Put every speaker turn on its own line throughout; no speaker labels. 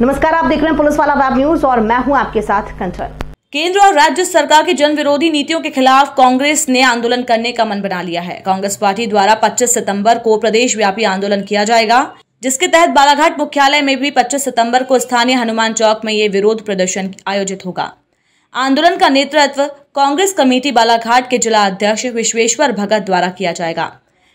नमस्कार, आप देख रहे हैं पुलिस वाला वेब न्यूज़ और मैं हूँ आपके साथ कंचन
केंद्र और राज्य सरकार की जन विरोधी नीतियों के खिलाफ कांग्रेस ने आंदोलन करने का मन बना लिया है। कांग्रेस पार्टी द्वारा 25 सितंबर को प्रदेश व्यापी आंदोलन किया जाएगा, जिसके तहत बालाघाट मुख्यालय में भी 25 सितंबर को स्थानीय हनुमान चौक में ये विरोध प्रदर्शन आयोजित होगा। आंदोलन का नेतृत्व कांग्रेस कमेटी बालाघाट के जिला अध्यक्ष विश्वेश्वर भगत द्वारा किया जाएगा।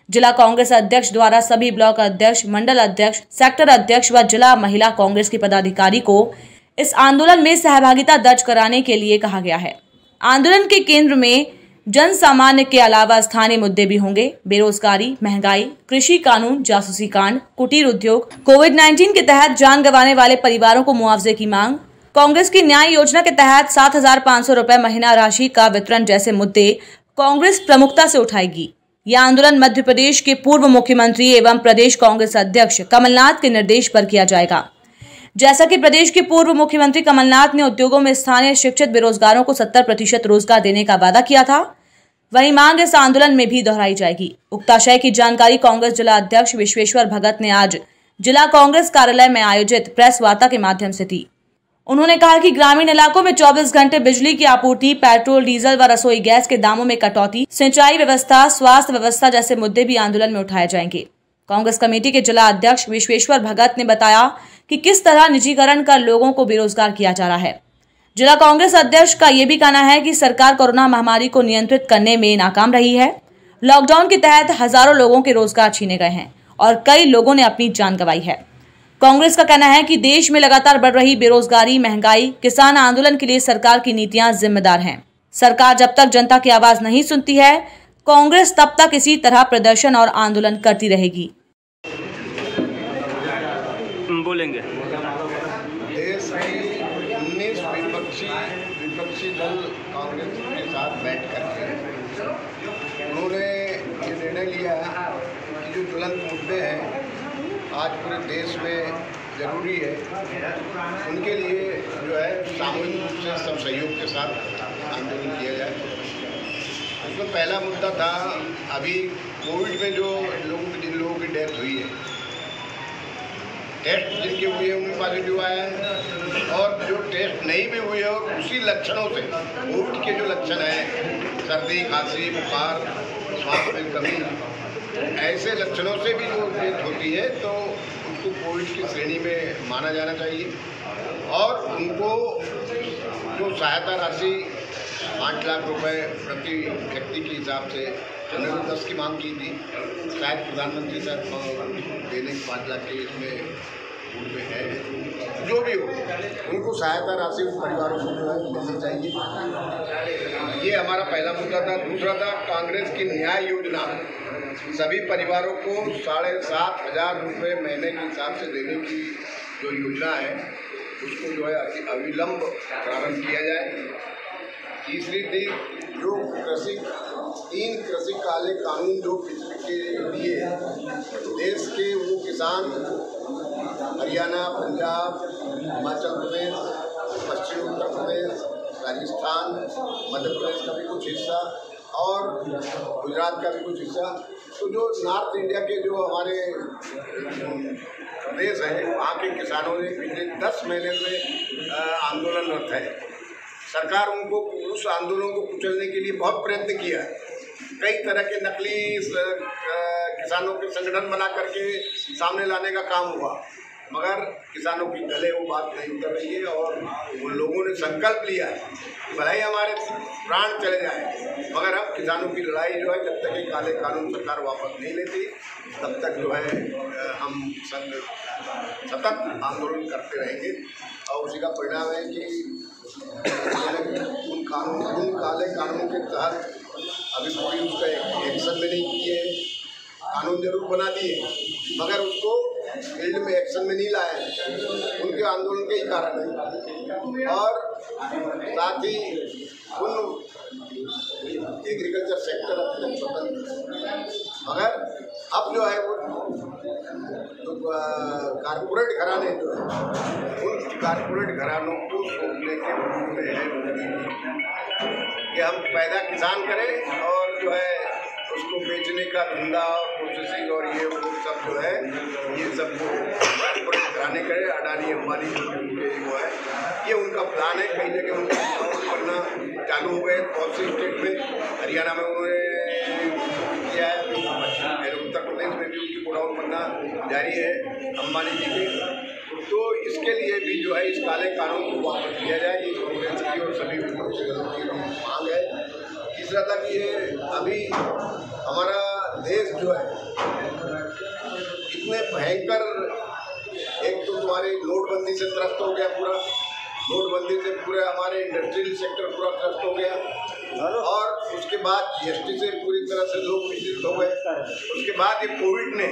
जिला कांग्रेस अध्यक्ष द्वारा सभी ब्लॉक अध्यक्ष, मंडल अध्यक्ष, सेक्टर अध्यक्ष व जिला महिला कांग्रेस की पदाधिकारी को इस आंदोलन में सहभागिता दर्ज कराने के लिए कहा गया है। आंदोलन के केंद्र में जन सामान्य के अलावा स्थानीय मुद्दे भी होंगे। बेरोजगारी, महँगाई, कृषि कानून, जासूसी कांड, कुटीर उद्योग कोविड 19 के तहत जान गंवाने वाले परिवारों को मुआवजे की मांग, कांग्रेस की न्याय योजना के तहत सात हज़ार सौ महीना राशि का वितरण जैसे मुद्दे कांग्रेस प्रमुखता से उठाएगी। यह आंदोलन मध्य प्रदेश के पूर्व मुख्यमंत्री एवं प्रदेश कांग्रेस अध्यक्ष कमलनाथ के निर्देश पर किया जाएगा। जैसा कि प्रदेश के पूर्व मुख्यमंत्री कमलनाथ ने उद्योगों में स्थानीय शिक्षित बेरोजगारों को 70 प्रतिशत रोज़गार देने का वादा किया था, वही मांग इस आंदोलन में भी दोहराई जाएगी। उक्ताशय की जानकारी कांग्रेस जिला अध्यक्ष विश्वेश्वर भगत ने आज जिला कांग्रेस कार्यालय में आयोजित प्रेस वार्ता के माध्यम से दी। उन्होंने कहा कि ग्रामीण इलाकों में 24 घंटे बिजली की आपूर्ति, पेट्रोल, डीजल व रसोई गैस के दामों में कटौती, सिंचाई व्यवस्था, स्वास्थ्य व्यवस्था जैसे मुद्दे भी आंदोलन में उठाए जाएँगे। कांग्रेस कमेटी के जिला अध्यक्ष विश्वेश्वर भगत ने बताया कि किस तरह निजीकरण कर लोगों को बेरोजगार किया जा रहा है। जिला कांग्रेस अध्यक्ष का यह भी कहना है कि सरकार कोरोना महामारी को नियंत्रित करने में नाकाम रही है। लॉकडाउन के तहत हज़ारों लोगों के रोज़गार छीने गए हैं और कई लोगों ने अपनी जान गंवाई है। कांग्रेस का कहना है कि देश में लगातार बढ़ रही बेरोजगारी महँगाई किसान आंदोलन के लिए सरकार की नीतियाँ जिम्मेदार हैं। सरकार जब तक जनता की आवाज़ नहीं सुनती है कांग्रेस तब तक इसी तरह प्रदर्शन और आंदोलन करती रहेगी।
बोलेंगे।
देश की उन्नीस विपक्षी विपक्षी दल कांग्रेस के साथ बैठ करके उन्होंने ये निर्णय लिया कि जो ज्वलंत मुद्दे हैं आज पूरे देश में ज़रूरी है। उनके लिए जो है, सामूहिक रूप से सब सहयोग के साथ आंदोलन किया जाए। उसमें पहला मुद्दा था, अभी कोविड में जो लोगों की, जिन लोगों की डेथ हुई है, टेस्ट जिनके हुए हैं, उनमें पॉजिटिव आया है। और जो टेस्ट नहीं भी हुए और उसी लक्षणों से कोविड के जो लक्षण हैं, सर्दी, खांसी, बुखार, स्वास्थ्य में कमी। ऐसे लक्षणों से भी जो डेथ होती है तो उनको कोविड की श्रेणी में माना जाना चाहिए। और उनको जो सहायता राशि पाँच लाख रुपए प्रति व्यक्ति के हिसाब से जनरल दस की मांग की थी, शायद प्रधानमंत्री साहब देने की पाँच लाख के इसमें उनमें है। जो भी हो, उनको सहायता राशि उन परिवारों को जो है मिलनी चाहिए। ये हमारा पहला मुद्दा था। दूसरा था, कांग्रेस की न्याय योजना। सभी परिवारों को साढ़े सात हज़ार रुपये महीने के हिसाब से देने की जो योजना है, उसको जो है अविलंब प्रारंभ किया जाए। तीसरी थी जो कृषि, तीन कृषि काले कानून जो के लिए देश के वो किसान, हरियाणा, पंजाब, हिमाचल प्रदेश, पश्चिम उत्तर प्रदेश, राजस्थान, मध्य प्रदेश का भी कुछ हिस्सा और गुजरात का भी कुछ हिस्सा तो जो नॉर्थ इंडिया के जो हमारे, प्रदेश है, वहाँ के किसानों ने पिछले दस महीने से आंदोलनरत है। सरकार उनको, उस आंदोलन को कुचलने के लिए बहुत प्रयत्न किया है। कई तरह के नकली किसानों के संगठन बना करके सामने लाने का काम हुआ। मगर किसानों की गले वो बात नहीं उतर रही है और उन लोगों ने संकल्प लिया है भले ही हमारे प्राण चले जाए। मगर अब किसानों की लड़ाई जो है, जब तक ये काले कानून सरकार वापस नहीं लेती, तब तक जो है हम सतत आंदोलन करते रहेंगे। और उसी का परिणाम है कि उन कानून, उन काले कानून के तहत अभी कोई उसका एक्शन में नहीं किए कानून ज़रूर बना दिए मगर उसको फ़ील्ड में एक्शन में नहीं लाए उनके आंदोलन के ही कारण है। और साथ ही उन एग्रीकल्चर सेक्टर स्वतंत्र मगर अब जो है वो, जो कारपोरेट घराने जो है, उन कारपोरेट घरानों को सोचने के मूड में है। कि हम पैदा किसान करें और जो है उसको बेचने का धंधा प्रोसेसिंग और ये वो सब जो है, ये सब वो घराने करे, अडानी अंबानी जो भी उनके वो है, ये उनका प्लान है। कई जगह उनका बनना चालू हो गए बहुत से स्टेट में? हरियाणा में उन्होंने किया है। उत्तर प्रदेश में भी उनकी गोडाउन बनना जारी है, अंबानी जी की। तो इसके लिए भी जो है, इस काले कानून को वापस लिया जाए। ये कांग्रेस की और सभी विपक्षी की मांग है तीसरा था कि ये अभी हमारा देश जो है इतने भयंकर एक तो तुम्हारी नोटबंदी से त्रस्त हो गया पूरा नोटबंदी से पूरे हमारे इंडस्ट्रियल सेक्टर पूरा त्रस्त हो गया। और उसके बाद जीएसटी से पूरी तरह से लोग विचलित हो गए। उसके बाद ये कोविड ने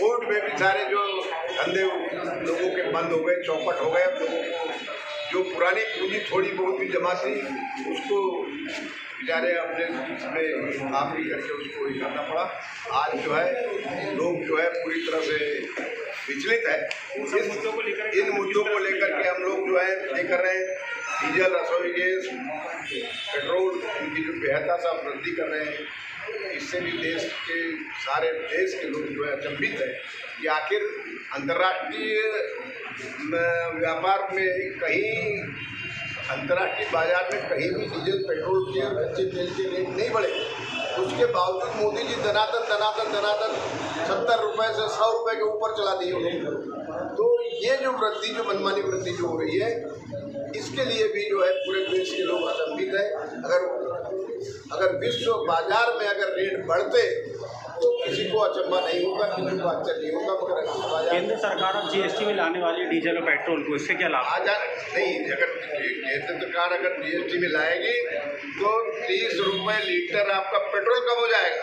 कोविड में भी सारे जो धंधे लोगों के बंद हो गए चौपट हो गए। लोगों को जो पुरानी पूंजी थोड़ी बहुत भी जमा थी उसको बेचारे अपने इसमें आखिरी करके उसको ही करना पड़ा। आज जो है लोग जो है पूरी तरह से विचलित है। इस मुद्दों को लेकर इन मुद्दों को लेकर के हम लोग जो है ये कर रहे हैं। डीजल रसोई गैस पेट्रोल इनकी जो बेहतर सा वृद्धि कर रहे हैं। इससे भी देश के सारे देश के लोग जो है अचंभित है। कि आखिर अंतर्राष्ट्रीय व्यापार में कहीं अंतर्राष्ट्रीय बाज़ार में कहीं भी डीजल, पेट्रोल के कच्चे तेल के रेट नहीं बढ़े, उसके बावजूद मोदी जी धनातन धनातन धनातन सत्तर रुपये से सौ रुपये के ऊपर चला दिए तो ये जो वृद्धि, जो मनमानी वृद्धि जो हो रही है, इसके लिए भी जो है पूरे देश के लोग अचंभित है। अगर अगर विश्व बाज़ार में अगर रेट बढ़ते तो किसी को अचंबा नहीं होगा किसी को आश्चर्य नहीं होगा मगर
केंद्र सरकार अब जीएसटी में लाने वाली डीजल और पेट्रोल को इससे क्या लाभ?
आ जा नहीं अगर केंद्र सरकार अगर जीएसटी में लाएगी तो तीस रुपए लीटर आपका पेट्रोल कम हो जाएगा।